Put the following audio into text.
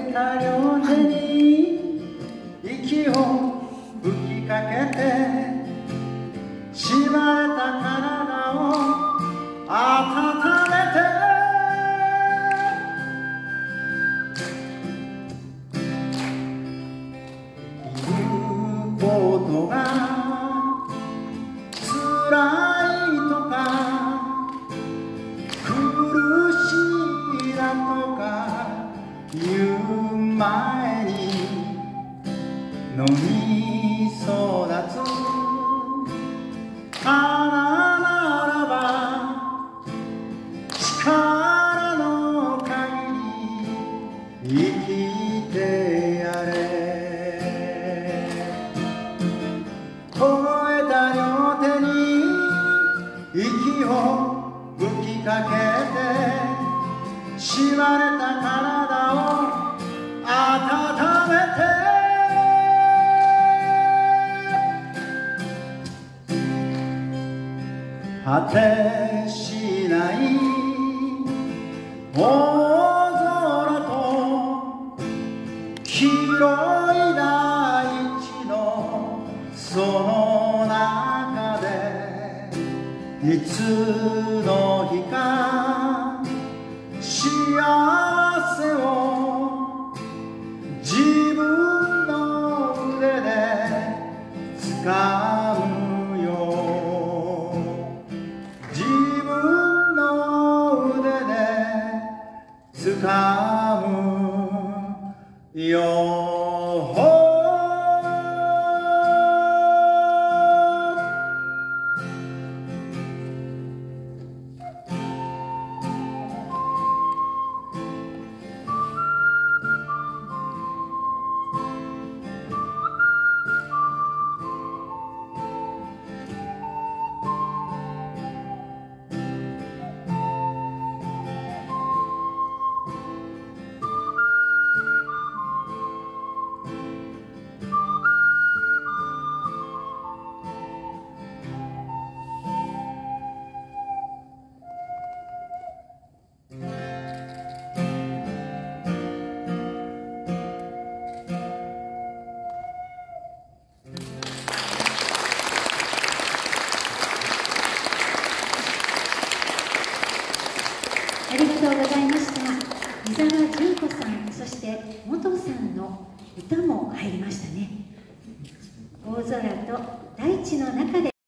えた両手に息を吹きかけて縛れた体を温めて。言うことが辛いとか苦しいだとか。言う前に飲み育つ花ならば力の限り生きてやれ。越えた両手に息を吹きかけて縛れた体その中でいつの日か幸せを自分の腕で掴むよ。自分の腕で掴むよ。子さんそして元さんの歌も入りましたね。大空と大地の中で